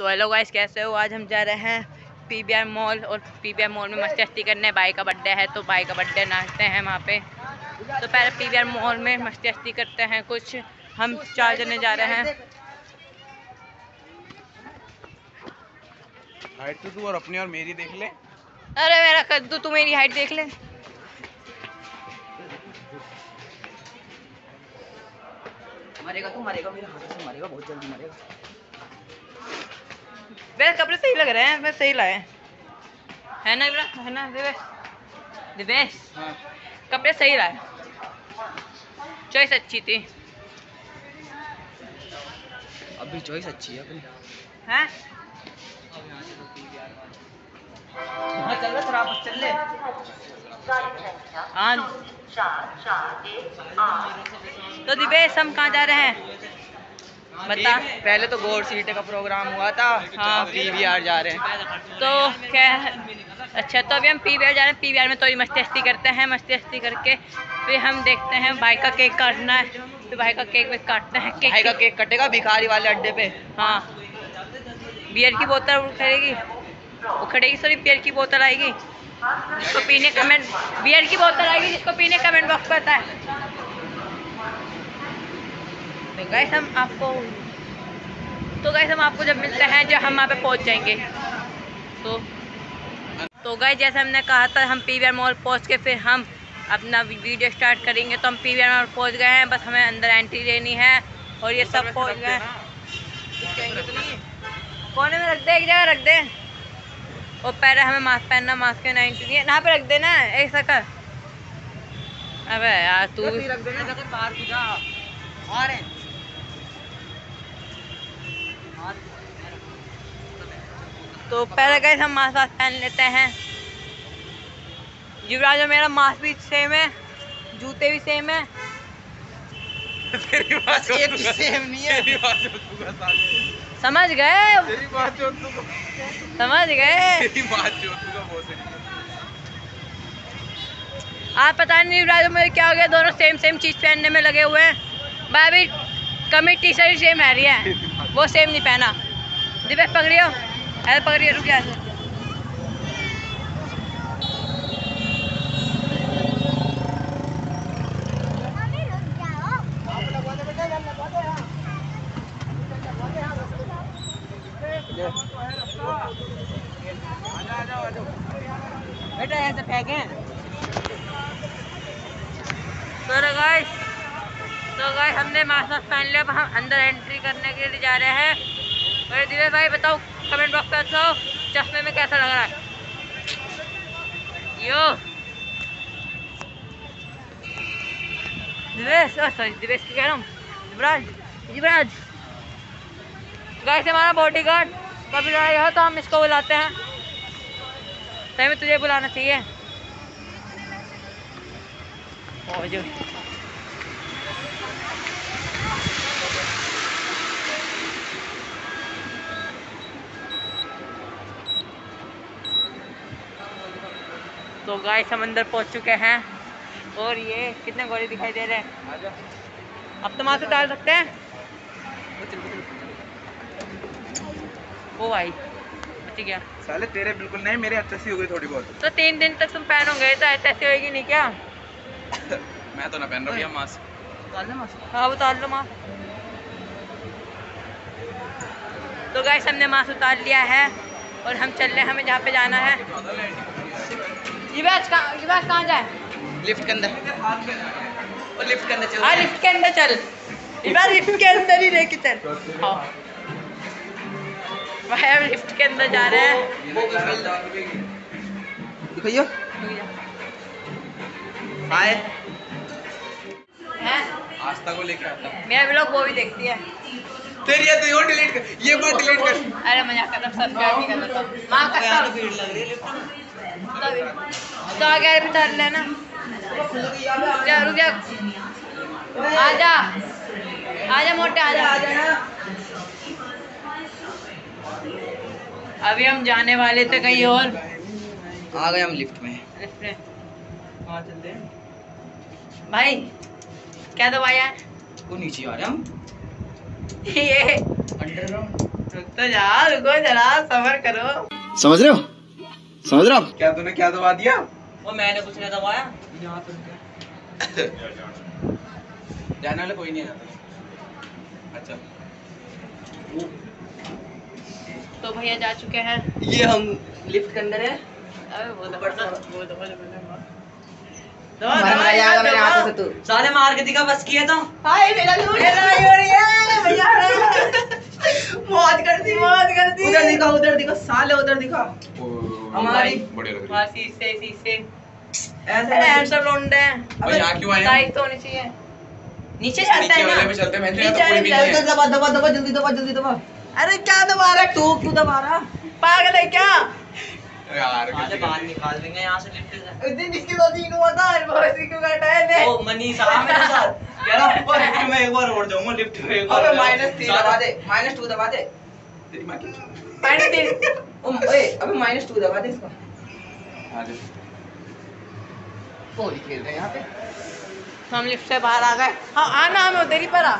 तो hello guys कैसे हो? आज हम जा रहे हैं पी बी आर मॉल और पी बी आर मॉल में मस्ती मस्ती करने। भाई का बर्थडे है तो भाई का बर्थडे नाचते हैं वहाँ पे। तो पहले पी बी आर मॉल में मस्ती मस्ती करते हैं। कुछ हम चार जने जा रहे हैं। हाइट तो तू और अपनी और मेरी देख ले। अरे मेरा कद्दू तू मेरी हाइट देख ले। मरेगा तू मरेगा मेरे हाथ से मरेगा बहुत जल्दी मरेगा। मेरे कपड़े सही लग रहे हैं मैं सही लाए है। ना इब्रा? है ना दिवेश? दिवेश? हाँ। कपड़े सही लाए। चॉइस अच्छी थी। अभी चॉइस अच्छी है अपनी। हैं? हाँ चल रहा शराब चल ले। हाँ। तो दिवेश हम कहाँ जा रहे हैं? बता पहले तो गौर सीटे का प्रोग्राम हुआ था। हाँ। पी वी आर जा रहे हैं। तो क्या अच्छा तो अभी हम पी वी आर जा रहे हैं। पी वी आर में थोड़ी मस्ती हस्ती करते हैं मस्ती हस्ती करके फिर हम देखते हैं भाई का केक काटना है। फिर भाई का केक वेक काटते हैं केक भाई का केक कटेगा भिखारी वाले अड्डे पे। हाँ। बियर की बोतल उखड़ेगी खड़ेगी। वो खड़ेगी सॉरी बियर की बोतल आएगी। जिसको पीने कमेंट बियर की बोतल आएगी जिसको पीने कमेंट बॉक्स पता तो गैस हम आपको तो गैस हम आपको जब मिलते हैं, जब हम वहाँ पे पहुँच जाएँगे। तो तो गए जैसे हमने कहा था, हम पी मॉल पहुँच के फिर हम अपना वीडियो स्टार्ट करेंगे। तो हम PVR मॉल पहुँच गए हैं, बस हमें अंदर एंट्री लेनी है और ये सब पहुँच गए कोने में रख दे, एक जगह रख दे। और पहले हमें मास्क पहनना मास्क के नाइनटी नहीं यहाँ पे रख देना, एक सकर अबे यार, तू रख देना, जगह बाहर की जा आ रहे हैं तो पहले गए हम मास्क वास्क पहन लेते हैं। युवराज और मेरा मास्क भी सेम है जूते भी सेम है। तेरी बात बस एक सेम नहीं है। समझ गए? तेरी बात जो समझ गए? तेरी बात जो तू आप पता नहीं युवराज और मेरे क्या हो गया दोनों सेम सेम चीज़ पहनने में लगे हुए हैं। मैं अभी कमी टी शर्ट सेम है रही है। वो सेम नहीं पहना। दिवेश पकड़ियो। अरे पकड़िए रुक जा बेटा ऐसे फेंके। तो गाइस तो गाइस हमने मास्क पहन लिया अब हम अंदर एंट्री करने के लिए जा रहे हैं। और दिवेश भाई, बताओ कमेंट बॉक्स में बताओ चश्मे में कैसा लग रहा है? यो। दिवेश सॉरी कह रहा हूँ। युवराज युवराज। हमारा बॉडी गार्ड कभी लड़ाई हो तो हम इसको बुलाते हैं। में तुझे बुलाना चाहिए। और जो। तो गाय हम अंदर पहुँच चुके हैं। और ये कितने गोले दिखाई दे रहे हैं? अब तो माथे डाल सकते हैं। ओ भाई बच गया। साले तेरे बिल्कुल नहीं मेरे अच्छे से हो गई थोड़ी बहुत। तो तीन दिन तक तुम पहनोगे तो ऐसे ऐसे होएगी नहीं क्या? मैं तो ना पहन रहा भैया मास्क। हाँ उतार लो माँ तो गाइस हमने मास्क उतार लिया है और हम चल रहे हैं हमें जहाँ पे जाना है। कहाँ जाए? लिफ्ट के अंदर। और लिफ्ट के अंदर चल। हाँ लिफ्ट के अंदर चल। युवराज लिफ्ट के अंदर ही लेके चल। हाँ। भाई हम लिफ्ट के अंदर जा रहे हैं। दिखाइयो। हाय हैं? आस्था को लेके आता मेरा ब्लॉग वो भी देखती है। तेरी ये तो ये डिलीट कर ये बात डिलीट कर। अरे मज़ाक कर सब्सक्राइब नहीं कर माँ का तो लग रही है। तो आगे भी उतार लेना जा रुक जा आजा आजा मोटे आजा अभी हम जाने वाले थे कहीं और आ गए हम लिफ्ट में इसमें कहाँ चलते भाई क्या है वो नीचे आ रहे हम ये अंडरग्राउंड रुक तो जा रुको जरा, सबर करो। समझ रहे हो? समझ रहे हो क्या तूने क्या दबा दिया? वो मैंने कुछ नहीं दबाया। यहाँ तो जाने वाले कोई नहीं जाता अच्छा। तो भैया जा चुके हैं। ये हम लिफ्ट के अंदर है। अबे बोलो बोलो बोलो बोलो बोलो मर मर जाएगा मेरे हाथों से तू। साले मार के दिखा बस किया तो। हाय मेरा लूट। लड़ाई हो रही है। भैया मौत करती मौत करती उधर दिखा उधर दिखा साले उधर दिखा। हमारी बढ़िया लग रही हाँ। शीशे शीशे। ऐसे अरे हैंडसम लौंडे हैं। भाई यहाँ क्यों आए? तो होनी चाहिए। नीचे चलते नीचे हैं वाले पे चलते हैं नीचे तो कोई भी नहीं है। दबा दबा दबा जल्दी दबा जल्दी दबा। अरे क्या दबा रहा है? तू क्यों दबा रहा? पागल है क्या? यार बाहर निकाल देंगे यहाँ से लिफ्ट से उस दिन जिसके दो तीन हुआ था बहुत सी क्यों ने ओ मनीष आ मेरे साथ कह ऊपर लिफ्ट में एक बार उड़ जाऊँगा लिफ्ट में एक बार अबे उड़ जाऊँगा। minus तीन साले- दबा दे माइनस टू दबा दे। तेरी माँ की मैंने तीन। ओए अबे माइनस टू दबा दे इसको। हाँ जी। होली खेल रहे हैं यहाँ पे। हम लिफ्ट से बाहर आ गए। हाँ आना हमें उधर ही पर आ।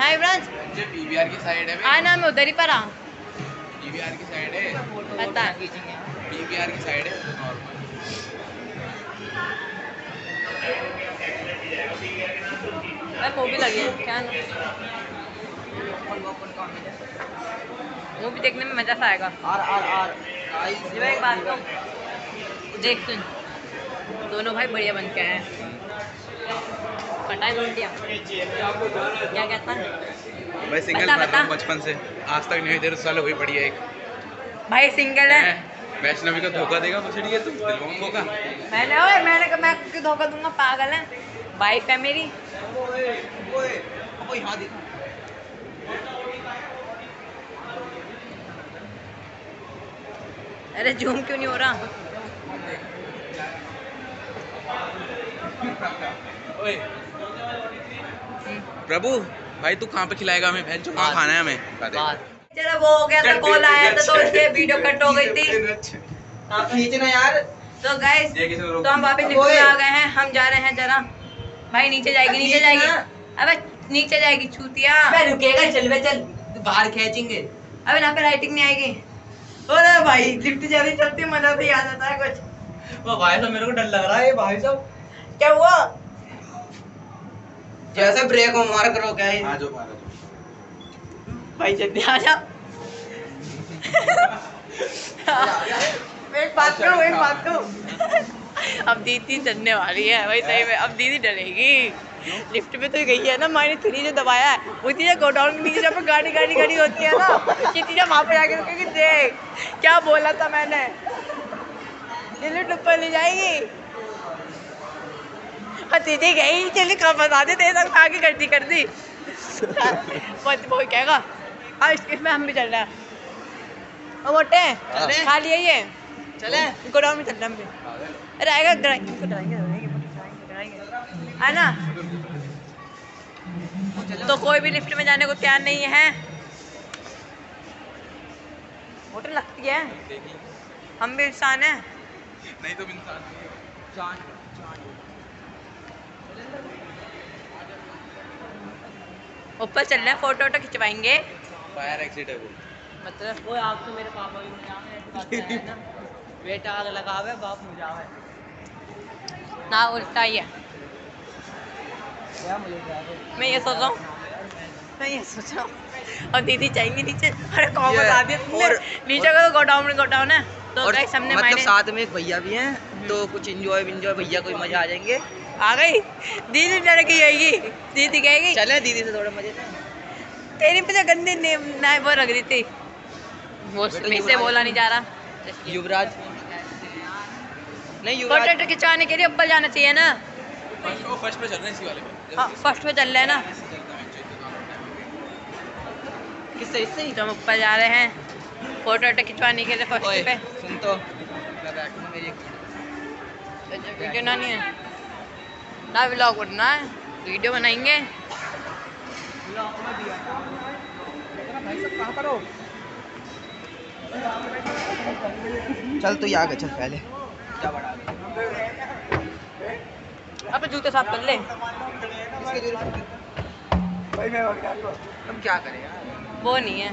हाय ब्रांच जो पीवीआर की साइड है आना हमें उधर ही पर आ। पीवीआर की साइड है। बता पीवीआर की साइड है मैं मूवी लगी है क्या मूवी देखने में मज़ा सा आएगा। R R R. भाई एक बात तो देख सुन। दोनों भाई बढ़िया बन के आए हैं। पटाए उल्टियाँ क्या कहता है? मैं सिंगल। हूँ बचपन से। आज तक नहीं देर साल हुई पड़ी है एक। भाई सिंगल है। हैं? वैष्णवी का धोखा देगा मुझे नहीं है तुम धोखा। मैंने ओए मैंने कहा मैं क्यों धोखा दूँगा पागल है? वाइफ है मेरी। ओए ओए अब यहाँ दिखा अरे जूम क्यों नहीं हो रहा? ओए। प्रभु भाई तू कहाँ पे खिलाएगा हमें? भैंस जो कहाँ खाना है हमें। बता वो हो गया था कॉल आया था तो उसके वीडियो कट हो गई थी। खींचना यार। तो ने रोक तो हम वापस। में आ गए हैं हम जा रहे हैं जरा। भाई नीचे जाएगी नीचे जाएगी। अबे नीचे जाएगी छूतिया रुकेगा चल बे चल। बाहर खींचेंगे। अबे यहाँ पे राइटिंग नहीं आएगी। अरे भाई लिफ्ट जल्दी चलती मज़ा भी आ जाता है कुछ। वो भाई साहब मेरे को डर लग रहा है भाई साहब। क्या हुआ? जैसे ब्रेक हो मार करो क्या आ जाओ आ जाओ। भाई जल्दी आ जा एक बात करो, एक बात करो? अब दीदी डरने वाली है भाई सही में। अब दीदी डरेगी। लिफ्ट में तो गई है ना मैंने थ्री जो दबाया है, वो चीज़ें गोडाउन के नीचे जब गाड़ी गाड़ी गाड़ी होती है ना, ये चीज़ें वहाँ पे जाके रुकेगी, देख। क्या बोला था मैंने? लिफ्ट ऊपर ले जाएगी। और दीदी गई, चलिए कब बता दे तेरे आगे कर दी कर दी। वो कहेगा इस इसमें हम भी चल रहे हैं। ओ मोटे। खा लिए ये। चले। गोडाउन में चल रहे हम भी अरे आएगा है ना? तो कोई भी लिफ्ट में जाने को तैयार नहीं है। होटल लगती है। हम भी इंसान हैं। नहीं तो इंसान ऊपर चल रहे हैं फ़ोटो वोटो खिंचवाएँगे। फायर एक्सिट है वो। मतलब वो आप तो मेरे पापा भी मुझे है ना। बेटा आग लगावे बाप मुझे ना उल्टा ही है। क्या मुझे मैं ये सोच रहा हूँ। मैं ये सोच रहा हूँ। और दीदी जाएँगी नीचे। अरे कौन बता दिया तुमने नीचे का गोडाउन गोडाउन है। तो और हमने मतलब साथ में एक भैया भी हैं तो कुछ इंजॉय विंजॉय भैया कोई मज़ा आ जाएँगे? आ गई। दीदी डर के आएगी दीदी कहेगी चले दीदी से थोड़ा मज़े। तेरी पे तो गंदी ना वो रख दी थी वो मेरे से बोला नहीं जा रहा। युवराज नहीं युवराज वोटो खिंचवाने के लिए ऊपर जाना चाहिए ना। फ़र्स्ट पे चल रहे हैं इसी वाले पे। हाँ फ़र्स्ट पे चल रहे हैं ना। किससे इससे ही तो हम ऊपर जा रहे हैं। फ़ोटो वोटो खिंचवाने के लिए फ़र्स्ट पे। सुन तो। वीडियो ना नहीं है। ना व्लॉग बनना है वीडियो बनाएँगे। चल तो आ गए चल पहले। अबे जूते साफ़ कर ले। भाई मैं हम क्या करें यार? वो नहीं है।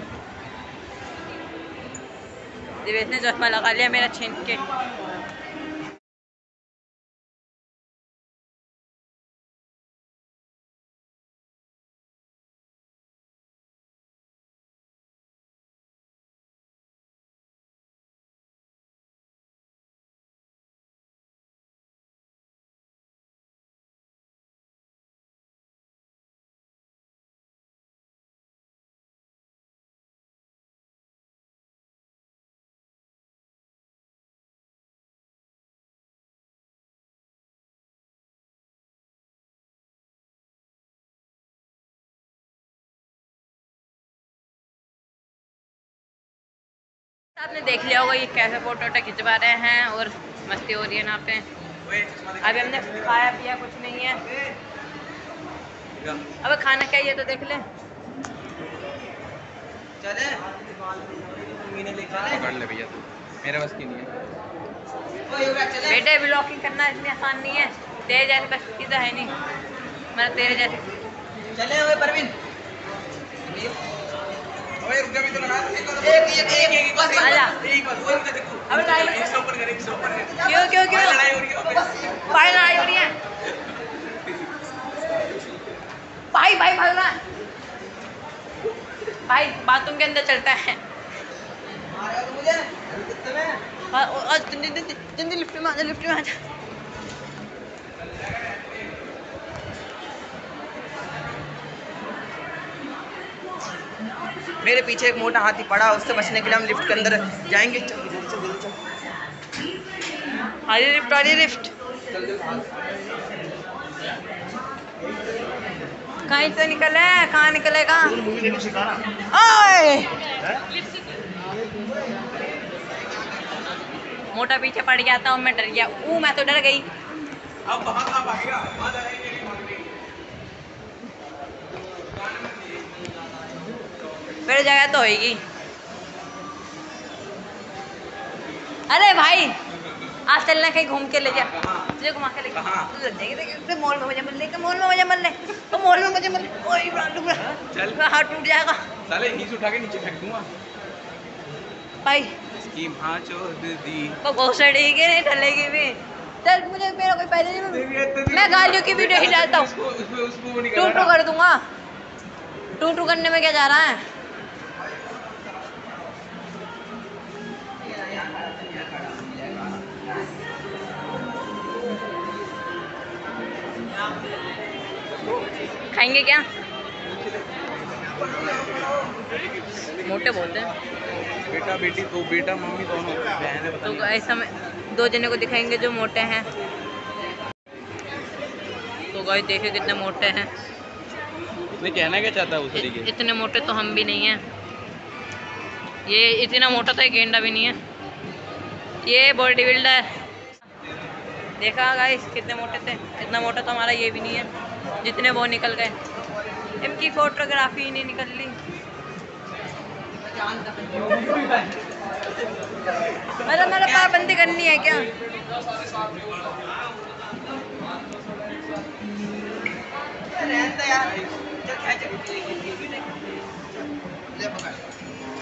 दिवेश ने चश्मा लगा लिया मेरा छीन के। आपने देख लिया होगा ये कैसे फ़ोटो वोटो खिंचवा रहे हैं और मस्ती हो रही है यहाँ पे। अभी हमने खाया पिया कुछ नहीं है। अब खाना क्या ये तो देख ले। चले। पकड़ ले भैया तू। मेरे बस की नहीं है। बेटे ब्लॉगिंग करना इतनी आसान नहीं है। तेरे जैसे बस की तो है नहीं। मैं तेरे जैसे। चले ओए परवीन। ओए रुक जा भी तो लगा एक एक एक एक बस आजा एक बार ओए रुक देखो अब लड़ाई एक से ऊपर कर एक से ऊपर कर क्यों क्यों क्यों लड़ाई हो रही है भाई लड़ाई हो है भाई भाई है भाई बाथरूम के अंदर चलता है तो मुझे हाँ, लिफ्ट में आ जा लिफ्ट में आ मेरे पीछे एक मोटा हाथी पड़ा उससे बचने के लिए हम लिफ्ट के अंदर जाएँगे। चल जल्दी चल जल्दी चल हरी लिफ्ट हरी लिफ्ट। कहीं से निकले? कहाँ निकलेगा मोटा पीछे पड़ गया था और मैं डर गया। ऊ मैं तो डर गई। अब वहाँ कहाँ भागेगा वहाँ जाएँगे नहीं भागेंगे मेरी जगह तो होगी अरे भाई आज चलना कहीं घूम के ले जा तुझे घुमा के ले तू मॉल में मुझे मिल ले मॉल में मुझे मिल ले तो मॉल में मुझे मिल ले चल। हाथ टूट जाएगा। साले हीस उठा के नीचे फेंक दूँगा भाई। स्कीम हाँ चोद दी। वो घोसड़ेगी नहीं ढलेगी भी। चल मुझे मेरा कोई पहले नहीं मैं गालियों की वीडियो ही। डालता हूँ टू कर टू कर। दूँगा। टू टू करने में क्या जा रहा है? खाएँगे क्या? मोटे बोलते हैं। बेटा बेटी तो बेटा मम्मी दोनों। तो ऐसा में दो जने को दिखाएँगे जो मोटे हैं। तो गाइस देखिए कितने मोटे हैं। नहीं कहना क्या चाहता है उस इतने मोटे तो हम भी नहीं हैं। ये इतना मोटा तो ये गेंडा भी नहीं है। ये बॉडी बिल्डर देखा गाइस कितने मोटे थे। इतना मोटा तो हमारा ये भी नहीं है। जितने वो निकल गए। इनकी फोटोग्राफी ही नहीं निकल। ली मतलब मेरा पाबंदी करनी है क्या?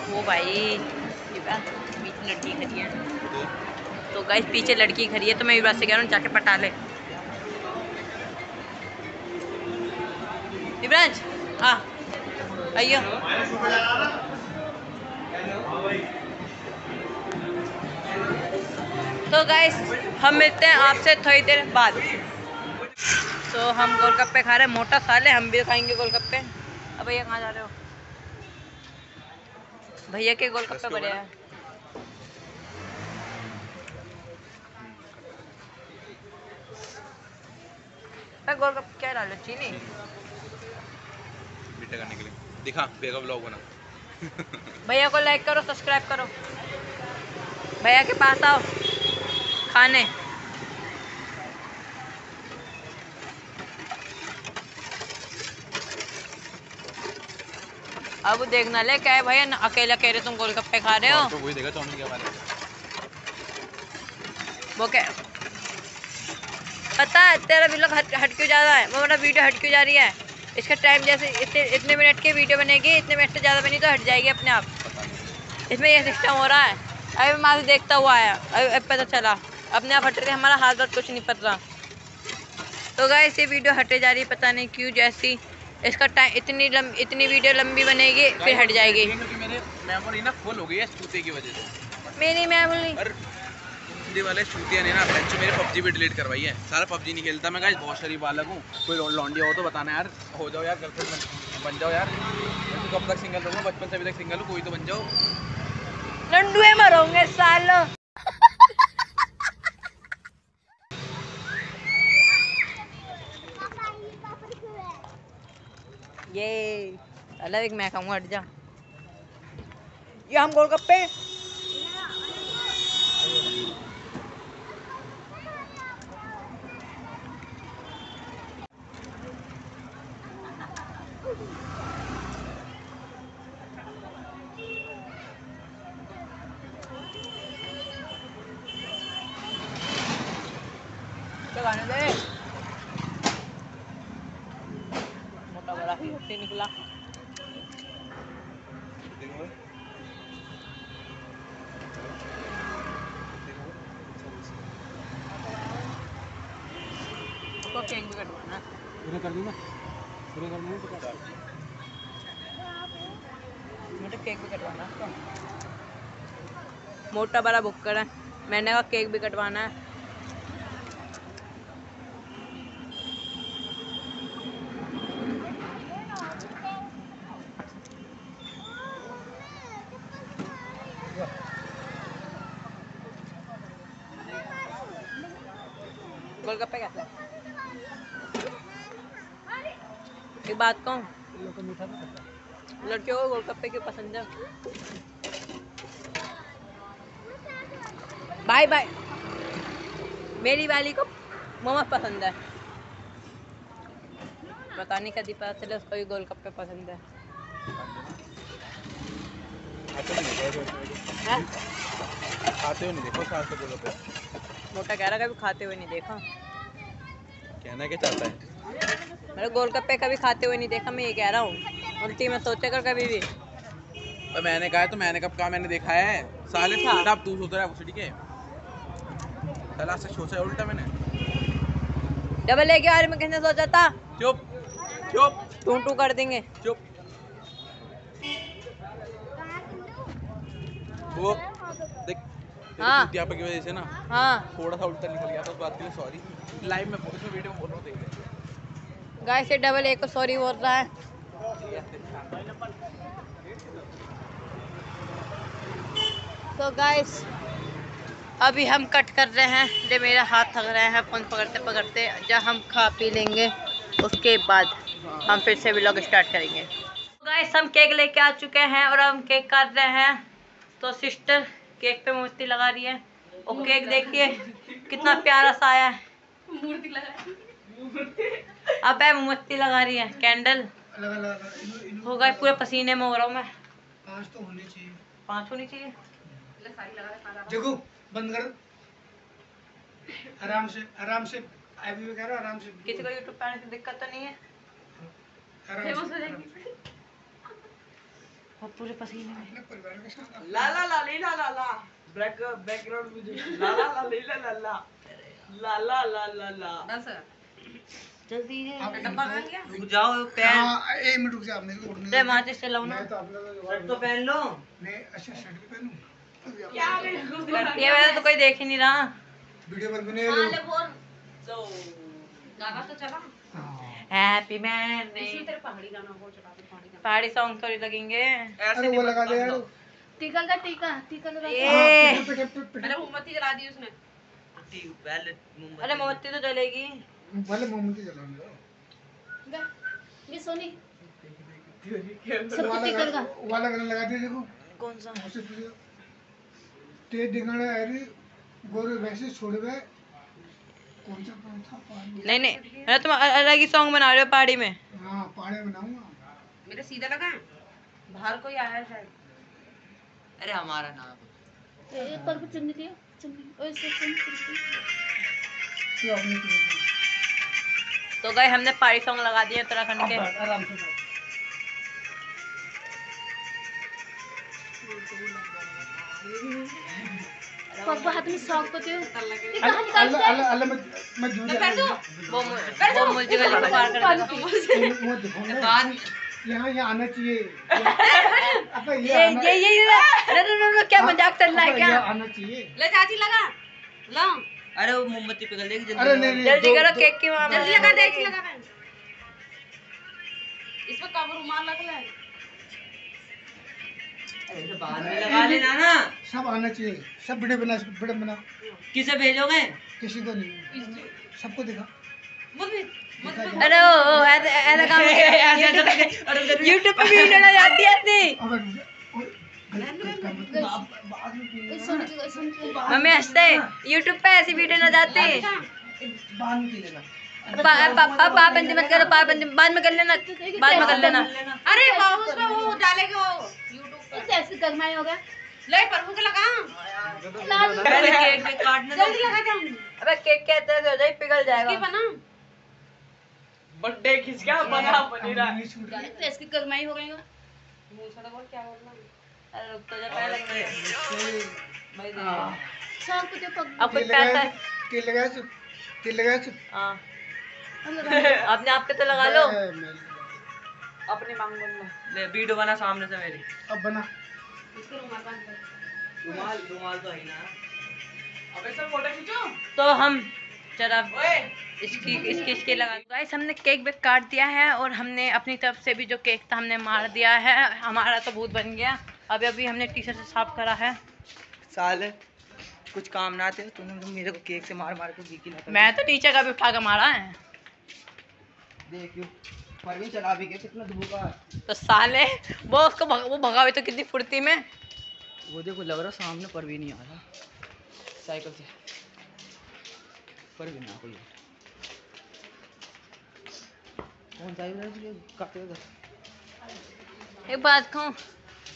वो भाई पीछे लड़की खड़ी है। तो गाइस पीछे लड़की खड़ी है तो मैं युवराज से कह रहा हूँ, जाके पटा ले। युवराज आ, आइयो। तो गाइस हम मिलते हैं आपसे थोड़ी देर बाद। तो हम गोलगप्पे खा रहे हैं, मोटा साले हम भी खाएँगे गोलगप्पे। अब भैया कहाँ जा रहे हो? भैया के गोलगप्पे बढ़िया है। गोलगप्पे क्या डालो, चीनी? बेटा करने के लिए। दिखा बेगा ब्लॉग बना भैया को लाइक करो सब्सक्राइब करो। भैया के पास आओ खाने। अब देखना ले क्या है भैया अकेला कह रहे तुम गोलगप्पे खा रहे हो। तो वही देखा चाउमीन क्या वो क्या? पता है तेरा वीडियो हट, हट क्यों जा रहा है। वो मेरा वीडियो हट क्यों जा रही है। इसका टाइम जैसे इतने इतने मिनट की वीडियो बनेगी इतने मिनट से ज़्यादा बनी तो हट जाएगी अपने आप। इसमें यह सिस्टम हो रहा है। अभी मैं देखता हुआ आया अभी पता चला। अपने आप हट रहे हमारा हाथ बात कुछ नहीं पता। तो गाइस ये वीडियो हटे जा रही है पता नहीं क्यों जैसी इसका टाइम इतनी लम, इतनी वीडियो लंबी बनेगी फिर हट जाएगी। मेमोरी ना फुल हो गई है की वजह से। मेरी मेमोरी हिंदी वाले चूतिया ने ना बच्चों मेरे पबजी भी डिलीट करवाई है। सारा पबजी नहीं खेलता मैं गाइस बहुत शरीफ बालक हूँ। कोई लौंडी हो तो बताना यार। हो जाओ यार गर्लफ्रेंड बन जाओ यार। तो कब तक सिंगल रहूँगा? बचपन से अभी तक सिंगल हूँ, कोई तो बन जाओ। लंडुए मरोगे सालो। ये, अलग एक मैं खाऊँगा, हट जा। ये हम गोलगप्पे लगाने दे मोटा हट्टी निकला। उसको केक भी कटवाना। पूरा कर दूँ पूरा कर दूँ तो मुझे केक भी कटवाना मोटा बड़ा बुक है। मैंने कहा केक भी कटवाना है। गोलगप्पे हैं? एक बात कहूँ लड़कियों को गोलगप्पे क्यों पसंद है? बाय बाय मेरी वाली को मोमोज पसंद है। पता नहीं कभी पता चले उसको भी गोलगप्पे पसंद है। खाते हो नहीं देखो मोटा कह रहा कभी खाते हुए नहीं देखा। कहना क्या चाहता है? मेरे गोलगप्पे कभी खाते हुए नहीं देखा मैं ये कह रहा हूँ। उल्टी में सोचा कर कभी भी। और मैंने कहा है तो मैंने कब कहा मैंने देखा है? साले। अब तू सोच रहा है उसी के साला से सोचा उल्टा मैंने। डबल ए के बारे में किसने सोचा था? चुप चुप। टू टू कर देंगे। चुप। वो देख हाँ। अध्यापक की वजह से ना हाँ। थोड़ा सा उल्टा निकल गया था उस बात के लिए सॉरी लाइव में इसमें वीडियो में बोल रहा हूँ देख गाय से डबल ए को सॉरी बोल रहा है। तो गाइस अभी हम कट कर रहे हैं। जो मेरा हाथ थक रहे हैं फ़ोन पकड़ते पकड़ते जब हम खा पी लेंगे उसके बाद हम फिर से व्लॉग स्टार्ट करेंगे। गाइस हम केक लेके आ चुके हैं और हम केक काट रहे हैं। तो सिस्टर केक पे मोमबत्ती लगा रही है और केक देखिए कितना प्यारा सा आया है। अब है मोमबत्ती लगा रही है कैंडल। हो गए पूरे पसीने में हो रहा हूँ मैं। पाँच तो होने चाहिए। पाँच होनी चाहिए। देखो बंद कर। आराम से आराम से अभी भी कह रहा हूँ, आराम से। किसी को यूट्यूब पे आने से दिक्कत तो नहीं है। आराम से। और पूरे पसीने में। के आप- ला ला ला ली ला ला ला। बैक बैकग्राउंड म्यूज़िक ला ला ला ली ला ला ला। ला ला ला ला ला। जल्दी है आप रुक जाओ। पैन हाँ एक मिनट रुक जा मेरे को उठने दो। माचिस से लाओ ना। मैं तो आप लोगों शर्ट तो पहन लो। नहीं अच्छा शर्ट भी पहनूं? अभी आप- ये वाला तो कोई देख ही नहीं रहा। वीडियो बंद नहीं है हाँ। हैप्पी बर्थडे पहाड़ी सॉन्ग थोड़ी लगेंगे। अरे वो लगा दे यार। टीका का टीका टीका लगा पिट- पिट- पिट- मोमबत्ती जला दी उसने पहले अरे मोमबत्ती तो जलेगी। पहले मोमबत्ती जलाने दो ये सोनी। वाला गाना वाला गाना लगा दे देखो। कौन सा? ते दिखाना अरे गोरे वैसे छोड़ गए कौन सा था पानी? नहीं नहीं। अरे तुम अलग ही सॉन्ग बना रहे हो पहाड़ी में? हाँ पानी बनाऊँगा। मेरे सीधा लगा? बाहर कोई आया है शायद। अरे हमारा नाम। एक पर भी चुन्नी दियो चुन्नी ओए से चुन्नी तो तो गए हमने पहाड़ी सॉन्ग लगा दिए उत्तराखंड के। आराम से। पप्पा हाथ में शौक तो क्यों? अल्लाह अल्लाह अल्लाह अल्लाह मैं मैं दूर वो मु- वो मुझे गली को पार कर देखो ना यहाँ यहाँ आना चाहिए। अब ये ये ये नो नो नो क्या मज़ाक चल रहा है क्या? आना चाहिए। ले चाची लगा। लो। अरे वो मोमबत्ती पिघल देगी नहीं जल्दी करो केक की जल्दी लगा दे ऐसे लगा बहन इस पे कब रुमाल लग रहा है। बाद में लगा लेना ना। सब आना चाहिए। सब वीडियो बना वीडियो बना। किसे भेजोगे? किसी को नहीं। सबको दिखा। अरे ओ ऐसा काम यूट्यूब पे भी वीडियो जाती है ऐसी। मम्मी हँसते यूट्यूब पे ऐसी वीडियो न जाती। बाद में पी लेना पा- पा- पा- पाबंदी मत करो पाबंदी बाद में कर लेना। बाद में कर लेना। अरे उसमें वो डालेगा यूट्यूब ऐसे गरमाई हो गया। ले प्रभु को लगा। केक काटने दो। जल्दी लगा अबे केक के हो जाए पिघल की बना। बर्थडे किसका बना। तो इसकी गरमाई हो गई अरे रुक तो जा पहले भाई दे। शौक तो पक अब कुछ पैसा तेल लगाया तो तेल लगाया तो हाँ। अपने आप पे तो लगा लो। अपनी मांग ले वीडियो बना सामने से मेरी। अब बना। इसको रुमाल बाँध कर। रुमाल रुमाल तो है ना। अबे सर फ़ोटो खींचो। तो हम जरा इसकी इसकी इसकी लगा गाइस हमने केक भी काट दिया है और हमने अपनी तरफ़ से भी जो केक था हमने मार दिया है। हमारा तो भूत बन गया। अभी अभी हमने टी शर्ट से साफ़ करा है। साल कुछ काम ना थे तूने तो मेरे को केक से मार मार के बीकी लगा मैं तो नीचे का भी उठा के मारा है। देख यू पर भी चला भी गया कितना धूपा तो साले वो उसको भग, वो भगा हुई तो कितनी फुर्ती में? वो देखो लग रहा सामने पर भी नहीं आ रहा। साइकिल से। पर भी ना कोई कौन सा है? काटे उधर। एक बात कहूँ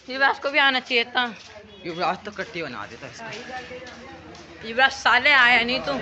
युवराज को भी आना चाहिए था। युवराज तो कट्टी बना देता है इसका। युवराज साले आया नहीं तू।